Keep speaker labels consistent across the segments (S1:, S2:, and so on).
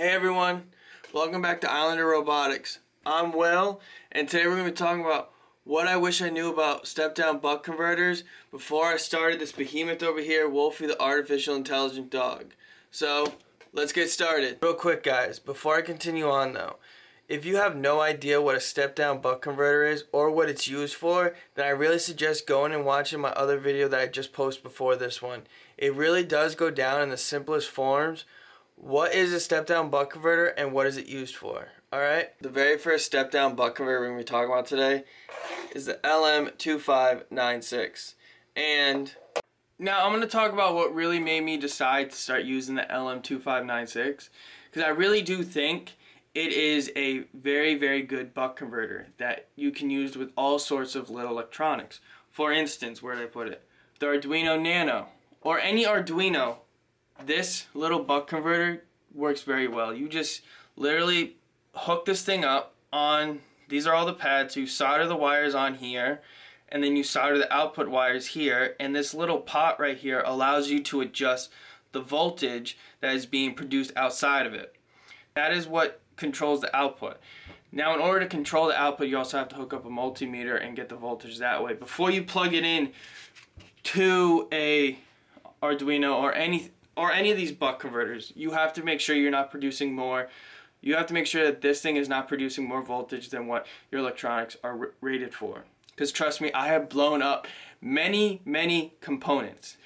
S1: Hey everyone, welcome back to Islander Robotics. I'm Will, and today we're going to be talking about what I wish I knew about step-down buck converters before I started this behemoth over here, Wolfy the Artificial Intelligent Dog. So, let's get started. Real quick guys, before I continue on though, if you have no idea what a step-down buck converter is or what it's used for, then I really suggest going and watching my other video that I just posted before this one. It really does go down in the simplest forms what is a step down buck converter and what is it used for? Alright, the very first step down buck converter we're to be talking about today is the LM2596. And now I'm going to talk about what really made me decide to start using the LM2596 because I really do think it is a very, very good buck converter that you can use with all sorts of little electronics. For instance, where did I put it? The Arduino Nano or any Arduino this little buck converter works very well. You just literally hook this thing up on, these are all the pads, you solder the wires on here, and then you solder the output wires here, and this little pot right here allows you to adjust the voltage that is being produced outside of it. That is what controls the output. Now in order to control the output you also have to hook up a multimeter and get the voltage that way. Before you plug it in to a Arduino or any or any of these buck converters, you have to make sure you're not producing more. You have to make sure that this thing is not producing more voltage than what your electronics are rated for. Because trust me, I have blown up many, many components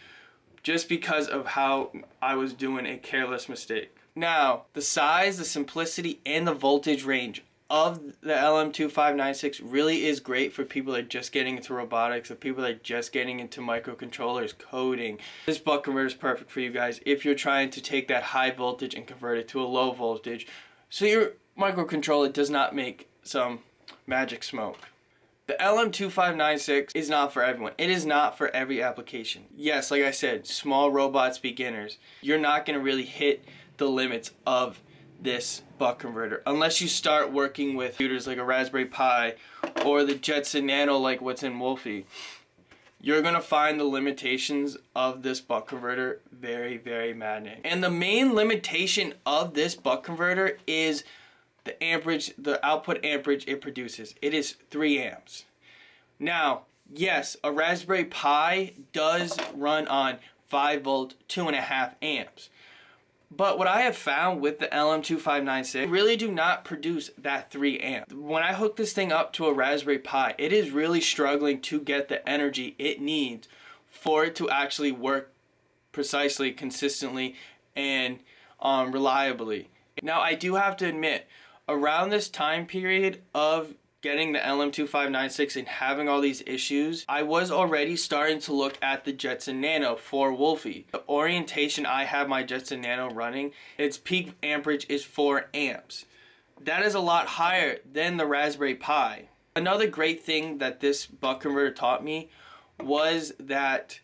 S1: just because of how I was doing a careless mistake. Now, the size, the simplicity, and the voltage range of the LM2596 really is great for people that are just getting into robotics, the people that are just getting into microcontrollers, coding. This buck converter is perfect for you guys if you're trying to take that high voltage and convert it to a low voltage so your microcontroller does not make some magic smoke. The LM2596 is not for everyone. It is not for every application. Yes, like I said, small robots, beginners. You're not going to really hit the limits of this buck converter. Unless you start working with computers like a Raspberry Pi or the Jetson Nano like what's in Wolfy you're gonna find the limitations of this buck converter very very maddening. And the main limitation of this buck converter is the amperage the output amperage it produces. It is 3 amps. Now yes a Raspberry Pi does run on 5 volt 2.5 amps but what I have found with the LM2596 really do not produce that 3 amp. When I hook this thing up to a Raspberry Pi, it is really struggling to get the energy it needs for it to actually work precisely, consistently, and um, reliably. Now I do have to admit, around this time period of getting the LM2596 and having all these issues, I was already starting to look at the Jetson Nano for Wolfy. The orientation I have my Jetson Nano running, its peak amperage is 4 amps. That is a lot higher than the Raspberry Pi. Another great thing that this buck converter taught me was that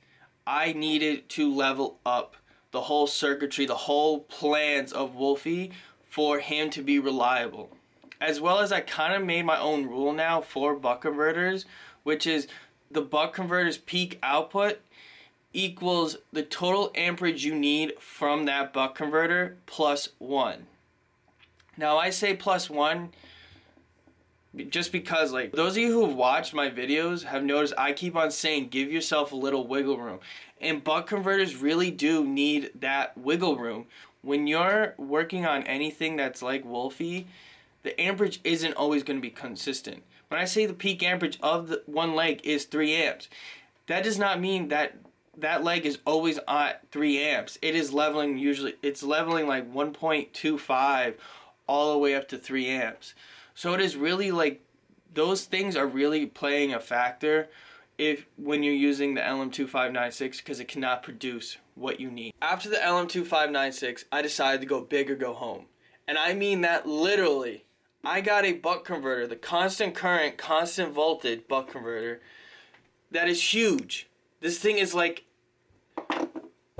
S1: I needed to level up the whole circuitry, the whole plans of Wolfy for him to be reliable as well as I kind of made my own rule now for buck converters, which is the buck converter's peak output equals the total amperage you need from that buck converter plus one. Now I say plus one just because like those of you who have watched my videos have noticed I keep on saying give yourself a little wiggle room and buck converters really do need that wiggle room when you're working on anything that's like Wolfy the amperage isn't always going to be consistent. When I say the peak amperage of the one leg is 3 amps, that does not mean that that leg is always at 3 amps. It is leveling usually, it's leveling like 1.25 all the way up to 3 amps. So it is really like, those things are really playing a factor if when you're using the LM2596 because it cannot produce what you need. After the LM2596, I decided to go big or go home. And I mean that literally. I got a buck converter, the constant current, constant voltage buck converter, that is huge. This thing is like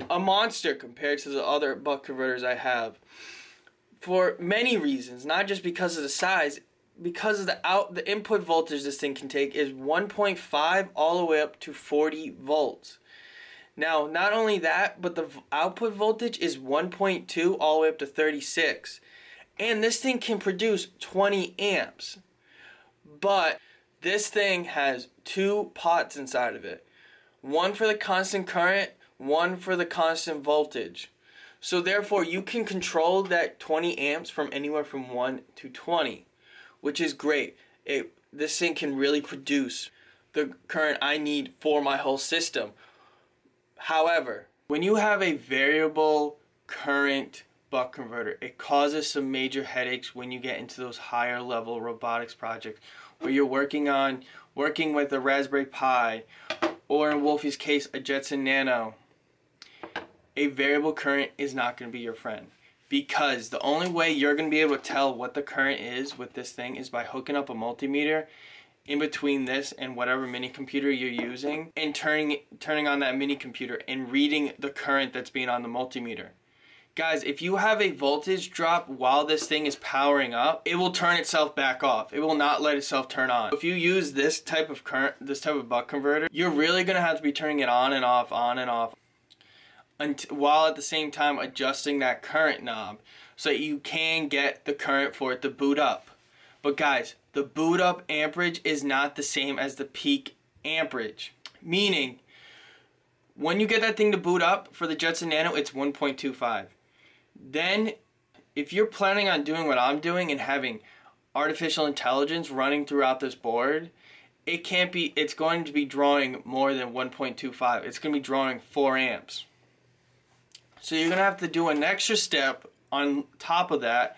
S1: a monster compared to the other buck converters I have. For many reasons, not just because of the size, because of the out the input voltage this thing can take is 1.5 all the way up to 40 volts. Now, not only that, but the output voltage is 1.2 all the way up to 36. And this thing can produce 20 amps. But this thing has two pots inside of it. One for the constant current, one for the constant voltage. So therefore you can control that 20 amps from anywhere from 1 to 20, which is great. It, this thing can really produce the current I need for my whole system. However, when you have a variable current buck converter, it causes some major headaches when you get into those higher level robotics projects where you're working on working with a Raspberry Pi or in Wolfy's case a Jetson Nano. A variable current is not going to be your friend because the only way you're going to be able to tell what the current is with this thing is by hooking up a multimeter in between this and whatever mini computer you're using and turning turning on that mini computer and reading the current that's being on the multimeter. Guys, if you have a voltage drop while this thing is powering up, it will turn itself back off. It will not let itself turn on. If you use this type of current, this type of buck converter, you're really gonna have to be turning it on and off, on and off, while at the same time adjusting that current knob so that you can get the current for it to boot up. But guys, the boot up amperage is not the same as the peak amperage. Meaning, when you get that thing to boot up for the Jetson Nano, it's 1.25. Then, if you're planning on doing what I'm doing and having artificial intelligence running throughout this board, it can't be, it's going to be drawing more than 1.25. It's going to be drawing 4 amps. So you're going to have to do an extra step on top of that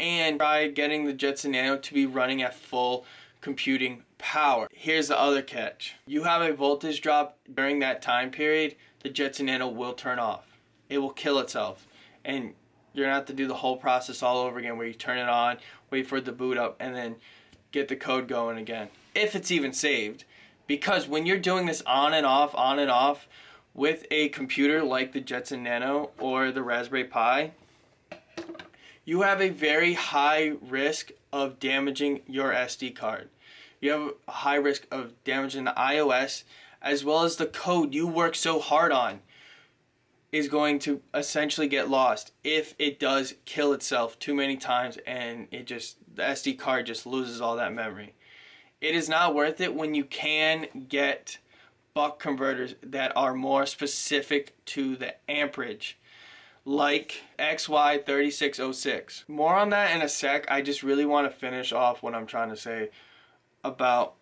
S1: and try getting the Jetson Nano to be running at full computing power. Here's the other catch. You have a voltage drop during that time period, the Jetson Nano will turn off. It will kill itself. And you're gonna have to do the whole process all over again where you turn it on, wait for it to boot up, and then get the code going again. If it's even saved. Because when you're doing this on and off, on and off, with a computer like the Jetson Nano or the Raspberry Pi, you have a very high risk of damaging your SD card. You have a high risk of damaging the OS as well as the code you work so hard on is going to essentially get lost if it does kill itself too many times and it just the SD card just loses all that memory. It is not worth it when you can get buck converters that are more specific to the amperage like XY3606. More on that in a sec. I just really want to finish off what I'm trying to say about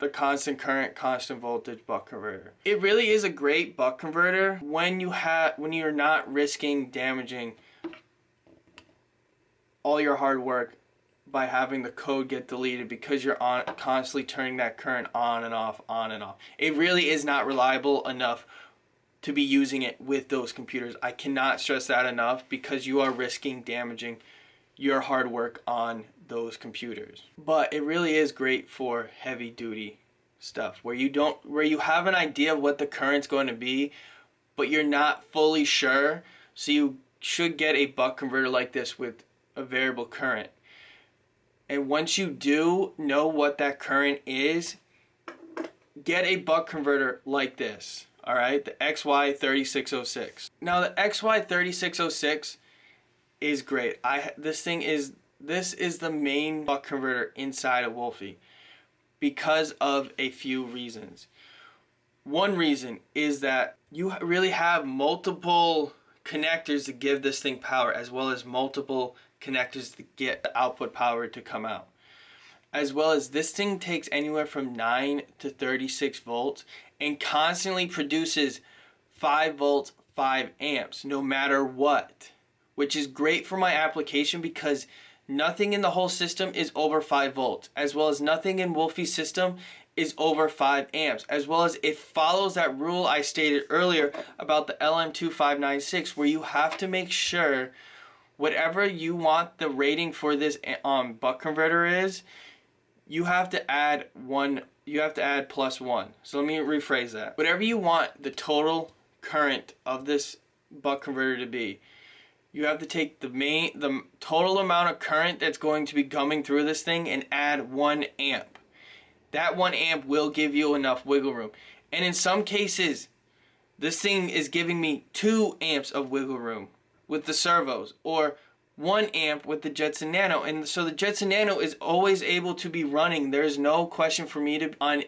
S1: the constant current, constant voltage buck converter. It really is a great buck converter when you have when you're not risking damaging all your hard work by having the code get deleted because you're on constantly turning that current on and off, on and off. It really is not reliable enough to be using it with those computers. I cannot stress that enough because you are risking damaging your hard work on those computers. But it really is great for heavy duty stuff where you don't where you have an idea of what the current's going to be, but you're not fully sure. So you should get a buck converter like this with a variable current. And once you do know what that current is, get a buck converter like this all right, the XY3606. Now the XY3606 is great. I this thing is this is the main buck converter inside of Wolfy because of a few reasons. One reason is that you really have multiple connectors to give this thing power as well as multiple connectors to get the output power to come out as well as this thing takes anywhere from 9 to 36 volts and constantly produces 5 volts 5 amps no matter what which is great for my application because nothing in the whole system is over 5 volts as well as nothing in Wolfy's system is over 5 amps as well as it follows that rule I stated earlier about the LM2596 where you have to make sure whatever you want the rating for this um, buck converter is you have to add one, you have to add plus one. So let me rephrase that. Whatever you want the total current of this buck converter to be, you have to take the main, the total amount of current that's going to be coming through this thing and add one amp. That one amp will give you enough wiggle room. And in some cases, this thing is giving me two amps of wiggle room with the servos or 1 amp with the Jetson Nano and so the Jetson Nano is always able to be running there's no question for me to on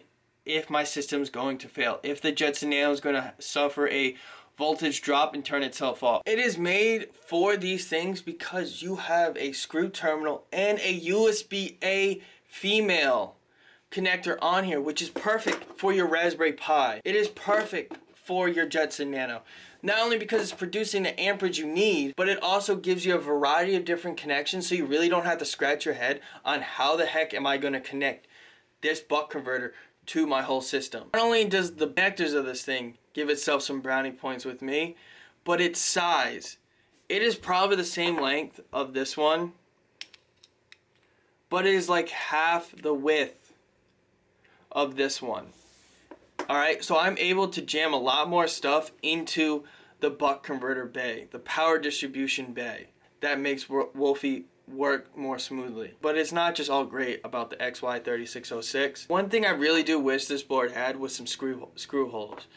S1: if my system's going to fail if the Jetson Nano is going to suffer a voltage drop and turn itself off. It is made for these things because you have a screw terminal and a USB-A female connector on here which is perfect for your Raspberry Pi. It is perfect for your Jetson Nano. Not only because it's producing the amperage you need, but it also gives you a variety of different connections so you really don't have to scratch your head on how the heck am I going to connect this buck converter to my whole system. Not only does the connectors of this thing give itself some brownie points with me, but its size. It is probably the same length of this one, but it is like half the width of this one. Alright, so I'm able to jam a lot more stuff into the buck converter bay, the power distribution bay. That makes Wolfy work more smoothly. But it's not just all great about the XY3606. One thing I really do wish this board had was some screw, screw holes.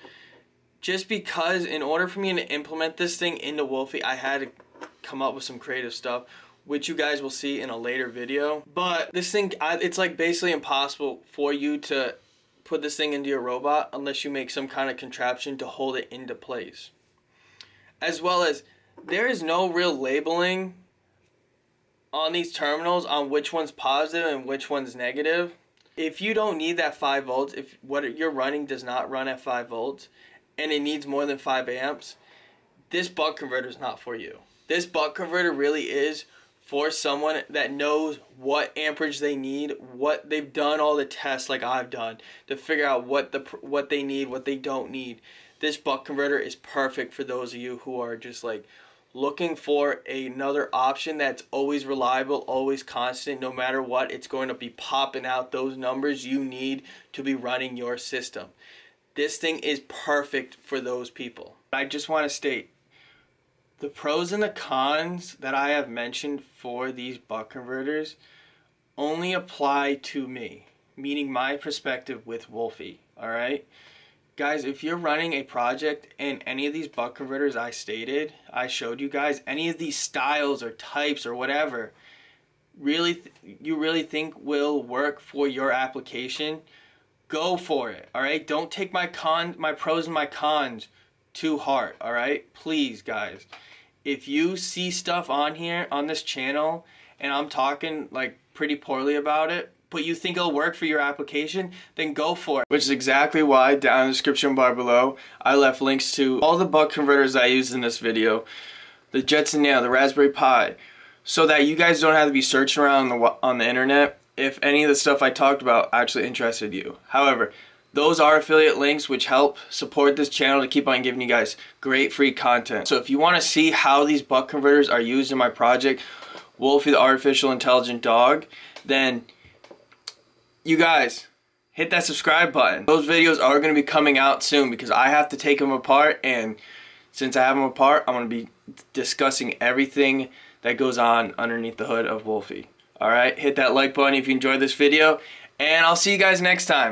S1: Just because in order for me to implement this thing into Wolfy, I had to come up with some creative stuff which you guys will see in a later video. But this thing, it's like basically impossible for you to put this thing into your robot unless you make some kind of contraption to hold it into place. As well as there is no real labeling on these terminals on which one's positive and which one's negative. If you don't need that 5 volts, if what you're running does not run at 5 volts and it needs more than 5 amps, this buck converter is not for you. This buck converter really is for someone that knows what amperage they need, what they've done all the tests like I've done to figure out what the what they need, what they don't need. This buck converter is perfect for those of you who are just like looking for another option that's always reliable, always constant, no matter what, it's going to be popping out those numbers you need to be running your system. This thing is perfect for those people. I just want to state the pros and the cons that I have mentioned for these buck converters only apply to me, meaning my perspective with Wolfy, alright? Guys, if you're running a project and any of these buck converters I stated, I showed you guys, any of these styles or types or whatever, really you really think will work for your application, go for it, alright? Don't take my con my pros and my cons too hard, alright? Please, guys. If you see stuff on here, on this channel, and I'm talking like pretty poorly about it, but you think it'll work for your application, then go for it. Which is exactly why down in the description bar below, I left links to all the buck converters I used in this video, the Jetson Nano, the Raspberry Pi, so that you guys don't have to be searching around on the, on the internet if any of the stuff I talked about actually interested you. However, those are affiliate links which help support this channel to keep on giving you guys great free content. So if you want to see how these buck converters are used in my project, Wolfy the Artificial Intelligent Dog, then you guys, hit that subscribe button. Those videos are going to be coming out soon because I have to take them apart and since I have them apart, I'm to be discussing everything that goes on underneath the hood of Wolfy. Alright, hit that like button if you enjoyed this video and I'll see you guys next time.